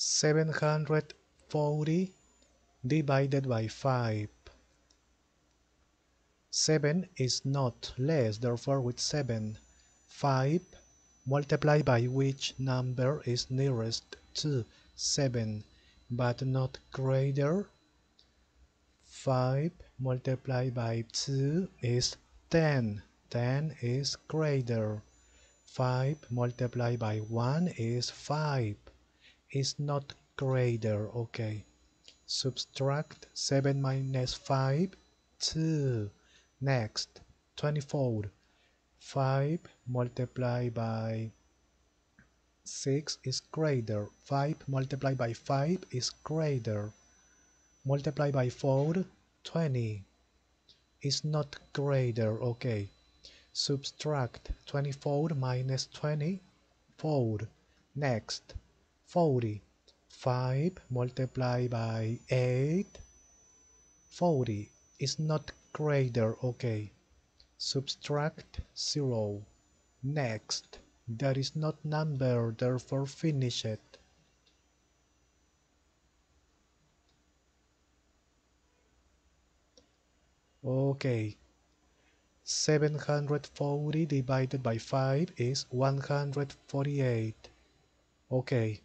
740 divided by 5. 7 is not less, therefore with 7. 5 multiplied by which number is nearest to 7 but not greater. 5 multiplied by 2 is 10. 10 is greater. 5 multiplied by 1 is 5 is not greater okay. Subtract 7 minus 5 2 next 24 5 multiplied by 6 is greater. 5 multiplied by 5 is greater. Multiply by 4 20 is not greater okay. Subtract 24 minus 20 4 next 40 5 multiplied by 8 40 is not greater okay. Subtract 0 next that is not number therefore finish it. Okay. 740 divided by 5 is 148 okay